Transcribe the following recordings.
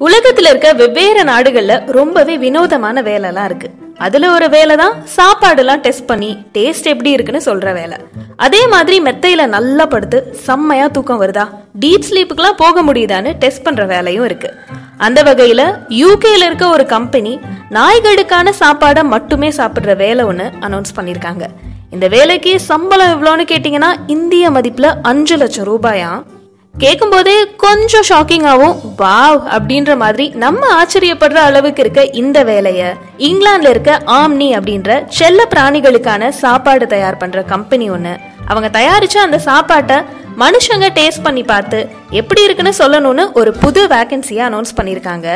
உலகத்துல இருக்க வெவ்வேறு நாடுகள்ல ரொம்பவே வினோதமான வேலைலாம் இருக்கு. அதுல ஒரு வேலை தான் சாப்பாடுலாம் டெஸ்ட் பண்ணி டேஸ்ட் எப்படி இருக்குன்னு சொல்ற வேலை. அதே மாதிரி மெத்தையில நல்லா படுத்து செம்மையா தூக்கம் வருதா? டீப் ஸ்லீப்புக்குலாம் போக முடியுதான்னு டெஸ்ட் பண்ற வேலையும் இருக்கு. அந்த வகையில யூகேல இருக்க ஒரு கம்பெனி நாய்களுக்கான சாப்பாடை மட்டுமே சாப்பிடுற வேலை ஒன்று அனௌன்ஸ் பண்ணியிருக்காங்க இந்த வேலைக்கு சம்பளம் எவ்வளோன்னு கேட்டிங்கன்னா இந்திய மதிப்பில் அஞ்சு லட்சம் ரூபாயாம். கேட்கும் போதே கொஞ்சம் ஷாக்கிங்காகவும் வாவ் அப்படின்ற மாதிரி நம்ம ஆச்சரியப்படுற அளவுக்கு இருக்க இந்த வேலையை இங்கிலாந்துல இருக்க ஆம்னி அப்படின்ற செல்ல பிராணிகளுக்கான சாப்பாடு தயார் பண்ற கம்பெனி ஒன்று அவங்க தயாரிச்ச அந்த சாப்பாட்டை மனுஷங்க டேஸ்ட் பண்ணி பார்த்து எப்படி இருக்குன்னு சொல்லணும்னு ஒரு புது வேகன்சியை அனௌன்ஸ் பண்ணியிருக்காங்க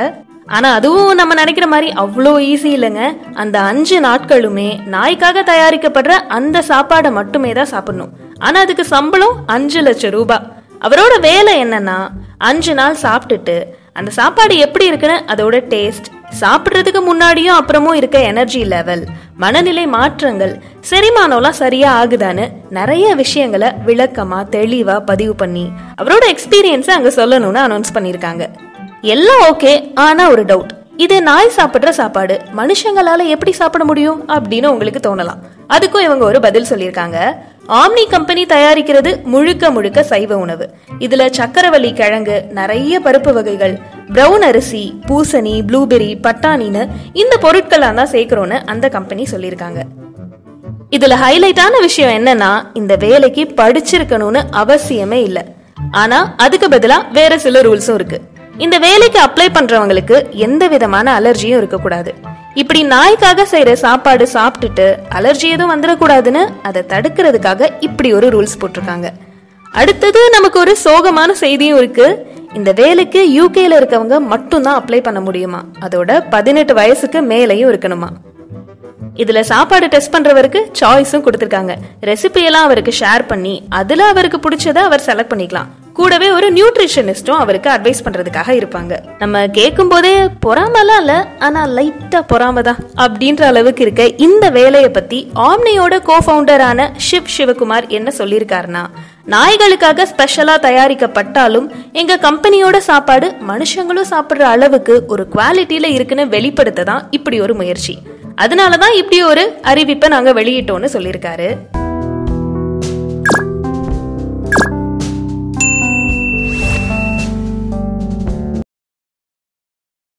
ஆனா அதுவும் நம்ம நினைக்கிற மாதிரி அவ்வளோ ஈஸி இல்லைங்க. அந்த அஞ்சு நாட்களுமே நாய்க்காக தயாரிக்கப்படுற அந்த சாப்பாடை மட்டுமே தான் சாப்பிடணும். ஆனா அதுக்கு சம்பளம் அஞ்சு லட்சம் ரூபாய் அவரோட வேலை என்னன்னா அஞ்சு நாள் சாப்பிட்டுட்டு அந்த சாப்பாடு எப்படி இருக்குன்னு அதோட டேஸ்ட் சாப்பிட்றதுக்கு முன்னாடியும் அப்புறமும் இருக்க எனர்ஜி லெவல் மனநிலை மாற்றங்கள் செரிமானம்லாம் சரியா ஆகுதான்னு நிறைய விஷயங்களை விளக்கமா தெளிவா பதிவு பண்ணி அவரோட எக்ஸ்பீரியன்ஸை அங்க சொல்லணும்னு அனௌன்ஸ் பண்ணியிருக்காங்க. எல்லாம் ஓகே ஆனா ஒரு டவுட் இது நாய் சாப்பிடுற சாப்பாடு. மனுஷங்களால எப்படி சாப்பிட முடியும் அப்படின்னு உங்களுக்கு தோணலாம். அதுக்கும் இவங்க ஒரு பதில் சொல்லியிருக்காங்க. ஆம்னி கம்பெனி தயாரிக்கிறது முழுக்க முழுக்க சைவ உணவு. இதுல சக்கரவள்ளி கிழங்கு நிறைய பருப்பு வகைகள் பிரவுன் அரிசி பூசணி ப்ளூபெரி பட்டாணின்னு இந்த பொருட்கள்லாம் தான் சேர்க்கிறோன்னு அந்த கம்பெனி சொல்லியிருக்காங்க. இதுல ஹைலைட்டான விஷயம் என்னன்னா இந்த வேலைக்கு படிச்சிருக்கணும்னு அவசியமே இல்லை. ஆனா அதுக்கு பதிலா வேற சில ரூல்ஸும் இருக்கு. இந்த வேலைக்கு அப்ளை பண்றவங்களுக்கு எந்த விதமான அலர்ஜியும் இருக்கக்கூடாது. இப்படி நாய்க்காக செய்யற சாப்பாடு சாப்பிட்டுட்டு அலர்ஜி எதுவும் வந்துடக்கூடாதுன்னு அதை தடுக்கிறதுக்காக இப்படி ஒரு ரூல்ஸ் போட்டிருக்காங்க. அடுத்தது நமக்கு ஒரு சோகமான செய்தியும் இருக்கு. இந்த வேலைக்கு யூகேல இருக்கவங்க மட்டும்தான் அப்ளை பண்ண முடியுமா? அதோட பதினெட்டு வயசுக்கு மேலேயும் இருக்கணுமா? இதுல சாப்பாடு டெஸ்ட் பண்றவருக்கு சாய்ஸும் கொடுத்துருக்காங்க. ரெசிபி எல்லாம் அவருக்கு ஷேர் பண்ணி அதுல அவருக்கு பிடிச்சத அவர் செலக்ட் பண்ணிக்கலாம். கூடவே ஒரு நியூட்ரிஷனிஸ்டும் அவருக்கு அட்வைஸ் பண்றதுக்காக இருப்பாங்க. நம்ம கேட்கும் போதே பொறாமலாம் இல்ல ஆனா லைட்டா பொறாம தான் அப்படின்ற அளவுக்கு இருக்க இந்த வேலையை பத்தி ஆம்னியோட கோ ஃபவுண்டரான ஷிவ் சிவகுமார் என்ன சொல்லியிருக்காருன்னா நாய்களுக்காக ஸ்பெஷலா தயாரிக்கப்பட்டாலும் எங்க கம்பெனியோட சாப்பாடு மனுஷங்களும் சாப்பிடுற அளவுக்கு ஒரு குவாலிட்டியில இருக்குன்னு வெளிப்படுத்த தான் இப்படி ஒரு முயற்சி. அதனாலதான் இப்படி ஒரு அறிவிப்பை நாங்க வெளியிட்டோம்னு சொல்லியிருக்காரு.